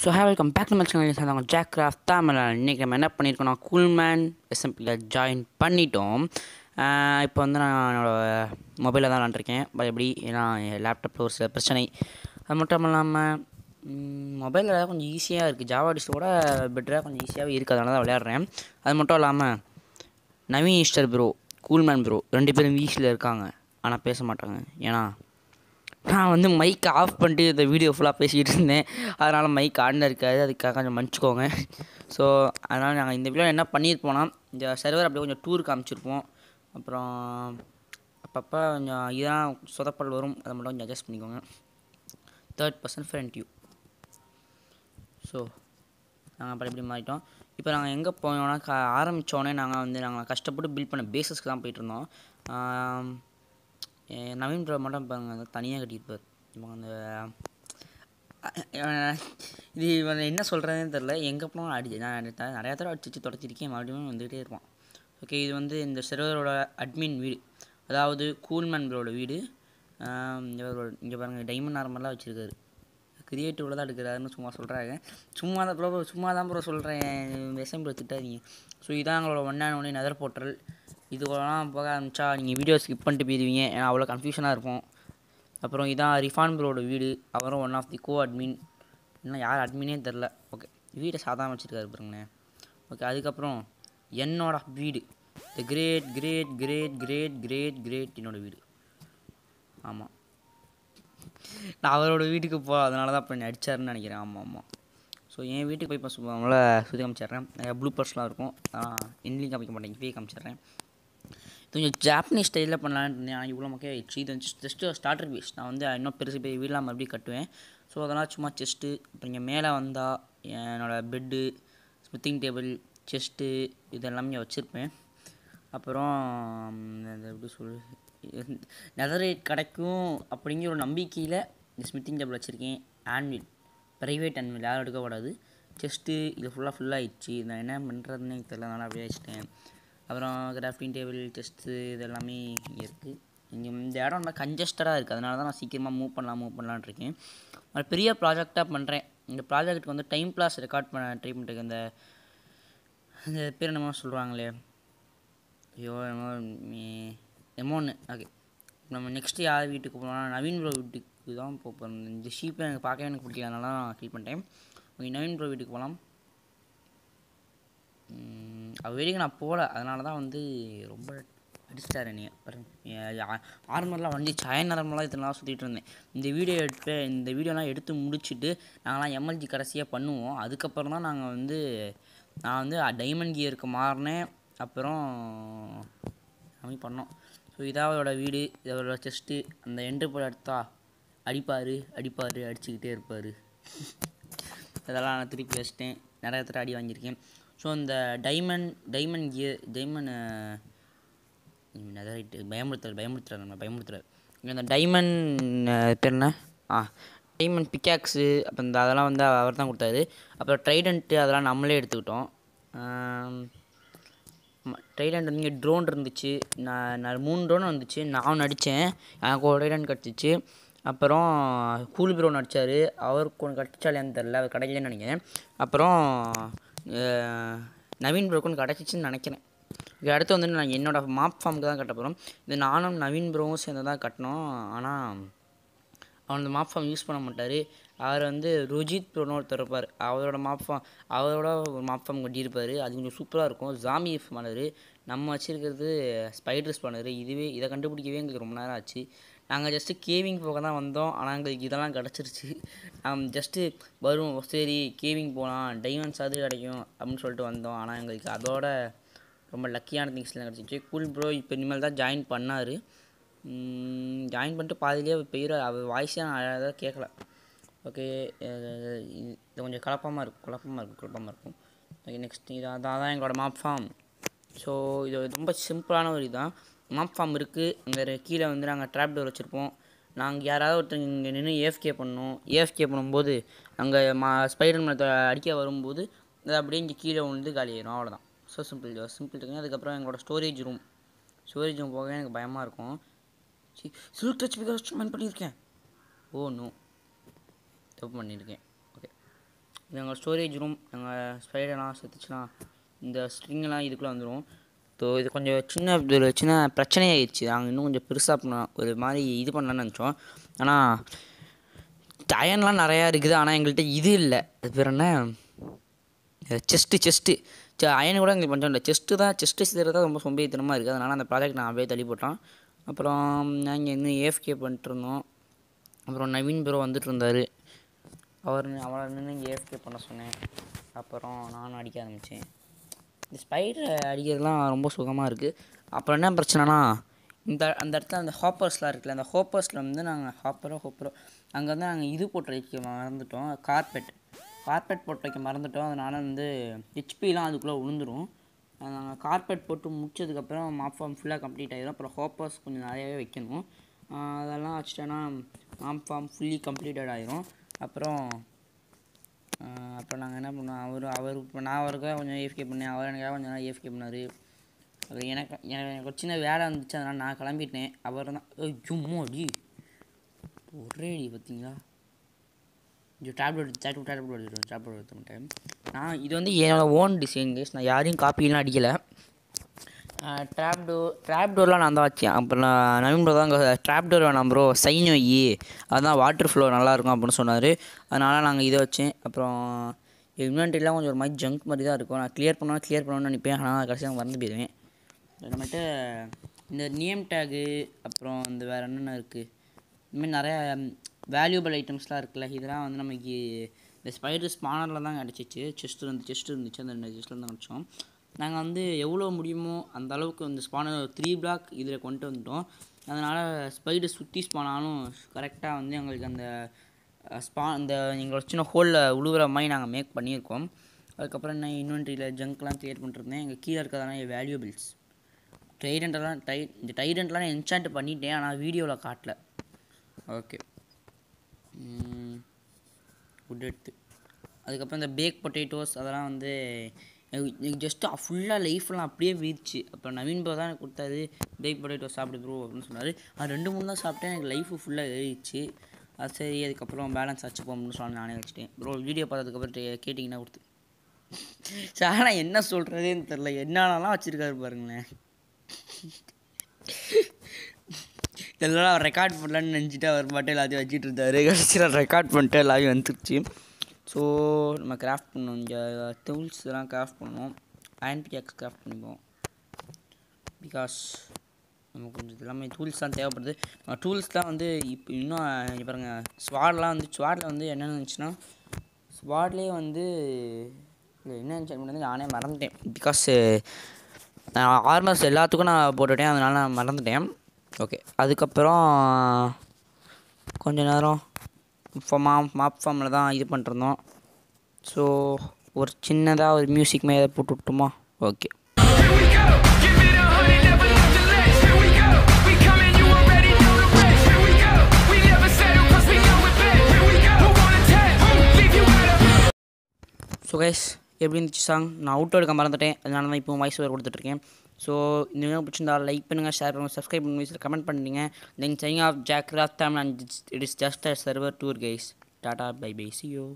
So hey welcome back நம்ம channel சேர்ந்தாங்க Jack craft Tamil இன்றைக்கி நம்ம என்ன பண்ணியிருக்கோம்னா கூல்மேன் எஸ்எம்பியில் ஜாயின் பண்ணிட்டோம். இப்போ வந்து நான் என்னோடய மொபைலில் தான் விளாண்டுருக்கேன். பட் எப்படி ஏன்னா லேப்டாப்பில் ஒரு சில பிரச்சனை. அது மட்டும் இல்லாமல் மொபைலில் கொஞ்சம் ஈஸியாக இருக்குது ஜாவா டிஸ்டோட பெட்டராக கொஞ்சம் ஈஸியாகவே இருக்குது அதனால தான் விளையாடுறேன். அது மட்டும் இல்லாமல் Naveen Easter bro Coolman bro ரெண்டு பேரும் வீசில் இருக்காங்க. ஆனால் பேச மாட்டாங்க. ஏன்னா நான் வந்து மைக் ஆஃப் பண்ணிட்டு இந்த வீடியோ ஃபுல்லாக பேசிக்கிட்டு இருந்தேன். அதனால் மைக் ஆடில் இருக்காது. அதுக்காக கொஞ்சம் மன்னிச்சிக்கோங்க. ஸோ அதனால் நாங்கள் இந்த வீடியோ என்ன பண்ணியிருப்போம்னா இந்த சர்வர் அப்படியே கொஞ்சம் டூர் காமிச்சிருப்போம். அப்புறம் அப்பப்போ கொஞ்சம் இதான் சொதப்பல் வரும். அதை மட்டும் கொஞ்சம் அட்ஜஸ்ட் பண்ணிக்கோங்க. Third person friend you so நாங்கள் அப்படி இப்படி மாறிட்டோம். இப்போ நாங்கள் எங்கே போனோம்னா க ஆரம்பித்தோடனே நாங்கள் வந்து நாங்கள் கஷ்டப்பட்டு பில்ட் பண்ண பேஸஸ்க்கு தான் போயிட்டுருந்தோம் நவீன் ப்ரோ மட்டும் பாருங்க. அங்கே தனியாக கட்டியிருப்பார் இப்போ அந்த இது இவன் என்ன சொல்கிறதுன்னு தெரில எங்கே போனாலும் அடிச்சு நான் நிறையா தடவை அடிச்சு தொடச்சிருக்கேன் மறுபடியும் வந்துகிட்டே இருப்பான். ஓகே இது வந்து இந்த சிறுவரோட அட்மின் வீடு. அதாவது கூல்மேன் ப்ரோட வீடு. இங்கே பாருங்கள் டைமண்ட் நார்மலாக வச்சுருக்காரு. கிரியேட்டிவில் தான் எடுக்கிறாருன்னு சும்மா சொல்கிறாங்க சும்மா தான் ப்ரோ சும்மா தான் ப்ரோ சொல்கிறேன் விஷயம் திட்டாதீங்க ஸோ இதான் எங்களோட one and only nether portal இதுவெல்லாம் போக ஆரம்பிச்சா நீங்கள் வீடியோ ஸ்கிப் பண்ணிட்டு போயிடுவீங்க ஏன்னா அவ்வளோ கன்ஃபியூஷனாக இருக்கும் அப்புறம் இதான் ரிஃபான் ப்ரோட வீடு. அவரும் one of the co admin இன்னும் யார் அட்மினே தெரில ஓகே வீடை சாதாரண வச்சுருக்காரு பாருங்களேன். ஓகே அதுக்கப்புறம் என்னோட வீடு. The great great great great great great என்னோடய வீடு. ஆமாம் நான் அவரோட வீட்டுக்கு போ அதனால தான் அப்போ அடிச்சாருன்னு நினைக்கிறேன். ஆமாம் ஆமாம் ஸோ என் வீட்டுக்கு போய் இப்போ அவங்கள சுற்றி காமிச்சிட்றேன். ப்ளூ பர்ஸ்லாம் இருக்கும். இன்லையும் காமிக்க மாட்டேன் இப்பயே காமிச்சிட்றேன். கொஞ்சம் ஜாப்பனீஸ் ஸ்டைலில் பண்ணலான்னு இருந்தேன். ஆனால் இவ்வளோ மக்கள் ஆயிடுச்சு இது ஜஸ்ட்டு ஸ்டார்டர் பீஸ் நான் வந்து இன்னும் பெருசு பெரிய வீடெலாம் மறுபடியும் கட்டுவேன். ஸோ அதெல்லாம் சும்மா செஸ்ட்டு அப்புறம் இங்கே மேலே வந்தால் என்னோடய பெட்டு ஸ்மித்திங் டேபிள் செஸ்ட்டு இதெல்லாமே வச்சுருப்பேன். அப்புறம் எப்படி சொல்லு நெதரேட் கிடைக்கும் அப்படிங்கிற ஒரு நம்பிக்கையில் இந்த ஸ்மித்திங் டேபிள் வச்சுருக்கேன். ஆன்வில் ப்ரைவேட் ஆன்வில் யாரும் எடுக்கக்கூடாது. செஸ்ட்டு இது ஃபுல்லாக ஃபுல்லாகிடுச்சு நான் என்ன பண்ணுறதுன்னு எனக்கு தெரியல. நல்லா அப்படியே வச்சுட்டேன். அப்புறம் கிராஃப்டிங் டேபிள் செஸ்ட்டு இது எல்லாமே இங்கே இருக்குது இங்கே இந்த இடம் ரொம்ப கஞ்சஸ்டடாக இருக்குது அதனால தான் நான் சீக்கிரமாக மூவ் பண்ணலாம் மூவ் பண்ணலான்னு இருக்கேன். ஒரு பெரிய ப்ராஜெக்டாக பண்ணுறேன் இந்த ப்ராஜெக்ட்டுக்கு வந்து டைம் பிளாஸ் ரெக்கார்ட் பண்ண ட்ரை பண்ணிட்டு இந்த அந்த பேர் என்னமோ சொல்கிறாங்களே ஐயோ என்னமோ எமோன்னு ஓகே நம்ம நெக்ஸ்ட்டு யார் வீட்டுக்கு போனால் நவீன் ப்ரோ வீட்டுக்கு தான் போக போகிறோம் இந்த ஷீப்பை எனக்கு பார்க்கவே எனக்கு பிடிக்கல. அதனால நான் ஃபீல் பண்ணிட்டேன். ஓகே நவீன் ப்ரோ வீட்டுக்கு போகலாம். அவர் வீட்டுக்கு நான் போகல. அதனால தான் வந்து ரொம்ப அடிச்சிட்டார் என்னைய. ஆர்மர்லாம் வண்டி சயன் நரம்பெல்லாம் இத்தனை நாள் சுற்றிட்டு இருந்தேன். இந்த வீடியோ எடுத்து இந்த வீடியோலாம் எடுத்து முடிச்சுட்டு நாங்களாம் எம்எல்ஜி கடைசியாக பண்ணுவோம். அதுக்கப்புறம் தான் நாங்கள் வந்து நான் வந்து டைமண்ட் கியருக்கு மாறினேன். அப்புறம் எல்லாமே பண்ணோம். ஸோ இதான் அவரோட வீடு அவரோட செஸ்ட்டு அந்த என்ட்ரு போல் எடுத்தா அடிப்பார் அடிப்பார் அடிச்சுக்கிட்டே இருப்பார். இதெல்லாம் நான் திருப்பி வச்சிட்டேன். நிறைய தடவை அடி வாங்கியிருக்கேன். ஸோ இந்த diamond diamond gear diamond netherite பயமுறுத்துறாரு பயமுறுத்துறாரு நம்ம பயமுறுத்துறாரு இங்க இந்த டைமண்ட் பேர் என்ன? ஆ டைமண்ட் பிக்காக்ஸு அப்புறம் இந்த அதெல்லாம் வந்து அவர் தான் கொடுத்தாரு. அப்புறம் ட்ரைடண்ட்டு அதெல்லாம் நம்மளே எடுத்துக்கிட்டோம். ட்ரைடண்ட் வந்து இங்கே ட்ரோன் இருந்துச்சு. நான் நான் மூணு ட்ரோன் வந்துச்சு. நான் நடித்தேன் எனக்கு ஒரு ட்ரைடண்ட் கிடச்சிச்சு. அப்புறம் கூலி ப்ரோ நடித்தார் அவருக்கு ஒன்று கிடச்சாலேன்னு தெரில அவர் கிடைக்கலன்னு நினைக்கிறேன். அப்புறம் நவீன் ப்ரோக்கு ஒன்று கிடச்சிச்சின்னு நினைக்கிறேன். இது அடுத்து வந்து நான் என்னோடய மாப் ஃபார்முக்கு தான் கட்ட போகிறோம் இது நானும் நவீன் ப்ரோவும் சேர்ந்து தான் கட்டினோம் ஆனால் அவன் அந்த மாப் ஃபார்ம் யூஸ் பண்ண மாட்டார். அவர் வந்து ருஜித் ப்ரோனோ ஒருத்தர் இருப்பார். அவரோட மாப் அவரோட ஒரு மாப் கொண்டிருப்பார் கட்டியிருப்பார். அது கொஞ்சம் சூப்பராக இருக்கும். ஜாமி ஸ்பானர் நம்ம வச்சுருக்கிறது ஸ்பைடர் ஸ்பானர் இதுவே இதை கண்டுபிடிக்கவே எங்களுக்கு ரொம்ப நேரம் ஆச்சு. நாங்கள் ஜஸ்ட்டு கேவிங் போக தான் வந்தோம். ஆனால் எங்களுக்கு இதெல்லாம் கிடச்சிருச்சு. ஜஸ்ட்டு வரும் சரி கேவிங் போகலாம் டைமண்ட்ஸ் அது கிடைக்கும் அப்படின்னு சொல்லிட்டு வந்தோம். ஆனால் எங்களுக்கு அதோட ரொம்ப லக்கியான திங்ஸ்லாம் கிடச்சிச்சு. கூல் ப்ரோ இப்போ இனிமேல் தான் ஜாயின் பண்ணார். ஜாயின் பண்ணிட்டு பாதியிலே பெயர் அவர் வாய்ஸே நான் அழகாக கேட்கல ஓகே இது கொஞ்சம் குழப்பமாக இருக்கும் குழப்பமாக இருக்கும் குழப்பமாக இருக்கும். ஓகே நெக்ஸ்ட் இது அதான் தான் எங்களோட மாப் ஃபார்ம் ஸோ இது ரொம்ப சிம்பிளான ஒரு இதுதான். மாப் ஃபார்ம் இருக்குது அங்கே கீழே வந்து நாங்கள் ட்ராப் டோர் வச்சுருப்போம். நாங்கள் யாராவது ஒருத்தர் இங்கே நின்று ஏஎஃப்கே பண்ணோம் ஏஎஃப்கே பண்ணும்போது அங்கே மா ஸ்பைடர் மேனத்தை அடிக்க வரும்போது அது அப்படியே இங்கே கீழே வந்து காலியாயிடும் அவ்வளோதான் ஸோ சிம்பிள் சிம்பிள் இருக்குங்க. அதுக்கப்புறம் எங்களோட ஸ்டோரேஜ் ரூம் ஸ்டோரேஜ் ரூம் போக எனக்கு பயமாக இருக்கும். சி சில்க் டச் பிகாஸ் பண்ணியிருக்கேன். Oh, ஓ நோ தப்பு பண்ணியிருக்கேன். ஓகே இது எங்கள் ஸ்டோரேஜ் ரூம் எங்கள் ஸ்பைடர்லாம் செத்துச்சுன்னா இந்த ஸ்ட்ரிங்கெல்லாம் இதுக்குள்ளே வந்துடும் ஸோ இது கொஞ்சம் சின்ன ஒரு சின்ன பிரச்சனையாகிடுச்சு நாங்கள் இன்னும் கொஞ்சம் பெருசாக பண்ணோம் ஒரு மாதிரி இது பண்ணலான்னு நினச்சோம். ஆனால் அயன்லாம் நிறையா இருக்குது. ஆனால் எங்கள்கிட்ட இது இல்லை. அது பேர் என்ன? செஸ்ட்டு செஸ்ட்டு சே அயன் கூட எங்களுக்கு பஞ்சம் இல்லை. செஸ்ட்டு தான் செஸ்ட்டு செய்கிறது தான் ரொம்ப சொம்பேத்தனமாக இருக்குது அதனால் அந்த ப்ராஜெக்ட் நான் அப்படியே தள்ளி போட்டோம் அப்புறம் நாங்கள் இன்னும் ஏஎஃப்கே பண்ணிட்டுருந்தோம் அப்புறம் நவீன் ப்ரோ வந்துட்டு இருந்தார். அவர் அவரை நின்று இங்கே ஏஎஃப்கே பண்ண சொன்னேன். அப்புறம் நானும் அடிக்க ஆரம்பித்தேன் இந்த ஸ்பைடர் அடிக்கிறதுலாம் ரொம்ப சுகமாக இருக்குது அப்புறம் என்ன பிரச்சனைனா இந்த அந்த இடத்துல அந்த ஹாப்பர்ஸ்லாம் இருக்குல்ல அந்த ஹாப்பர்ஸில் வந்து நாங்கள் ஹாப்பரோ ஹோப்பரோ அங்கே வந்து நாங்கள் இது போட்டு வைக்க மறந்துட்டோம். கார்பெட் கார்பெட் போட்டு வைக்க மறந்துட்டோம். அதனால் வந்து ஹெச்பிலாம் அதுக்குள்ளே விழுந்துடும் நாங்கள் கார்பெட் போட்டு முடிச்சதுக்கப்புறம் மாப் ஃபார்ம் ஃபுல்லாக கம்ப்ளீட் ஆகிடும் அப்புறம் ஹோப்பர்ஸ் கொஞ்சம் நிறையாவே வைக்கணும். அதெல்லாம் வச்சுட்டோன்னா மாப் ஃபார்ம் ஃபுல்லி கம்ப்ளீட்டட் ஆகிரும் அப்புறம் அப்புறம் நாங்கள் என்ன பண்ணோம்? அவர் அவர் இப்போ நான் அவருக்காக கொஞ்சம் ஏஃப்கே பண்ணேன். அவர் எனக்காக கொஞ்சம் நேரம் ஏஃப்கே பண்ணார். அது எனக்கு எனக்கு எனக்கு ஒரு சின்ன வேலை வந்துச்சு அதனால் நான் கிளம்பிட்டேன். அவர் தான் ஜும்மோ அடி ஒரே அடி பார்த்தீங்களா இது டேப்லெட் டேப்லெட் டேப்லெட் எடுத்துருவேன் டேப்லெட் எடுத்து மாட்டேன் நான் இது வந்து என்னோடய ஓன் டிசைன் கேஸ் நான் யாரையும் காப்பிலாம் அடிக்கலை. ட்ராப் டோர் ட்ராப் டோர்லாம் நான் தான் வச்சேன். அப்புறம் நான் நவீன் ப்ரோ தான் ட்ராப் டோர் வேணாம் ப்ரோ சைன் வை. அதுதான் வாட்டர் ஃப்ளோ நல்லாயிருக்கும் அப்படின்னு சொன்னார். அதனால் நாங்கள் இதை வச்சேன். அப்புறம் இன்வென்ட்ரிலாம் கொஞ்சம் ஒரு மாதிரி ஜங்க் மாதிரி தான் இருக்கும். நான் க்ளியர் பண்ணால் க்ளியர் பண்ணணும்னு நினைப்பேன். ஆனால் கடைசியாக மறந்து போயிடுவேன் அப்புறமேட்டு இந்த நேம் டேகு அப்புறம் இந்த வேறு என்னென்ன இருக்குது இதுமாதிரி நிறையா வேல்யூபிள் ஐட்டம்ஸ்லாம் இருக்குல்ல. இதெல்லாம் வந்து நமக்கு இந்த ஸ்பைடர் ஸ்பானரில் தான் கிடச்சிச்சு. செஸ்ட் இருந்து செஸ்ட் இருந்துச்சு. அந்த ரெண்டு செஸ்ட்டில் தான் கிடச்சோம். நாங்கள் வந்து எவ்வளோ முடியுமோ அந்த அளவுக்கு வந்து ஸ்பானை த்ரீ பிளாக் இதில் கொண்டு வந்துட்டோம். அதனால் ஸ்பைடு சுற்றி ஸ்பானாலும் கரெக்டாக வந்து எங்களுக்கு அந்த ஸ்பா இந்த எங்களோட சின்ன ஹோலில் உழுவுற மாதிரி நாங்கள் மேக் பண்ணியிருக்கோம். அதுக்கப்புறம் என்ன இன்வென்ட்ரியில் ஜங்க்லாம் க்ளியர் பண்ணிருந்தேன் எங்கள் கீழே இருக்கிறதான வேல்யூபிள்ஸ் டைடென்ட்லாம் டை இந்த டைடென்ட்லாம் என்சாண்ட் பண்ணிட்டேன் ஆனால் வீடியோவில் காட்டல. ஓகே குட் எடுத்து. அதுக்கப்புறம் இந்த பேக் பொட்டேட்டோஸ் அதெல்லாம் வந்து எனக்கு ஜஸ்ட்டு ஃபுல்லாக லைஃப்லாம் அப்படியே வீழ்ச்சி. அப்புறம் நவீன் ப்ரோ தான் எனக்கு கொடுத்தாரு பேக் பொட்டேட்டோ சாப்பிடு ப்ரோ அப்படின்னு சொன்னார். அது ரெண்டு மூணு தான் சாப்பிட்டேன். எனக்கு லைஃபு ஃபுல்லாக ஏறிடுச்சு. அது சரி அதுக்கப்புறம் பேலன்ஸ் வச்சுப்போம் அப்படின்னு சொல்லி நானே வச்சுட்டேன். ப்ரோ வீடியோ பார்த்ததுக்கப்புறம் கேட்டிங்கன்னா கொடுத்து. சார் நான் என்ன சொல்கிறதேன்னு தெரில என்னென்னலாம் வச்சுருக்காரு பாருங்களேன். இதெல்லாம் அவர் ரெக்கார்ட் பண்ணலான்னு நினச்சிட்டு அவர் மட்டும் எல்லாத்தையும் வச்சுட்டு இருந்தார். கடைசியில் ரெக்கார்ட் பண்ணிட்டு எல்லாத்தையும் வந்துருச்சு. ஸோ நம்ம கிராஃப்ட் பண்ணோம் இங்கே டூல்ஸ் கிராஃப்ட் பண்ணுவோம் அயன் பிகாக்ஸ் கிராஃப்ட் பண்ணிப்போம். பிகாஸ் நமக்கு கொஞ்சம் எல்லாமே டூல்ஸ் தான் தேவைப்படுது. டூல்ஸ்லாம் வந்து இப்போ இன்னும் பாருங்க. ஸ்வாட்லாம் வந்து ஸ்வாடில் வந்து என்னென்னு இருந்துச்சுன்னா ஸ்வாட்லேயே வந்து இல்லை என்ன இருந்துச்சு நானே மறந்துட்டேன். பிகாஸ் நான் ஆர்மர்ஸ் எல்லாத்துக்கும் நான் போட்டுட்டேன். அதனால நான் மறந்துட்டேன். ஓகே அதுக்கப்புறம் கொஞ்ச நேரம் ஃபார்ம் மாப் ஃபார்மில் தான் இது பண்ணிருந்தோம் ஸோ ஒரு சின்னதாக ஒரு மியூசிக் மேலே போட்டு விட்டுமா ஓகே ஸோ கைஸ் எப்படி இருந்துச்சு சாங் நான் அவுட்டோ எடுக்க மறந்துட்டேன் அதனால தான் இப்போ வாய்ஸ் ஓவர் கொடுத்துட்ருக்கேன் ஸோ இந்த வீடியோ பிடிச்சிருந்தா லைக் பண்ணுங்கள் ஷேர் பண்ணுங்கள் சப்ஸ்கிரைப் பண்ணுங்கள் கமெண்ட் பண்ணுங்க. Then sign off Jack Tamil and it is just a server tour guys tata bye bye see you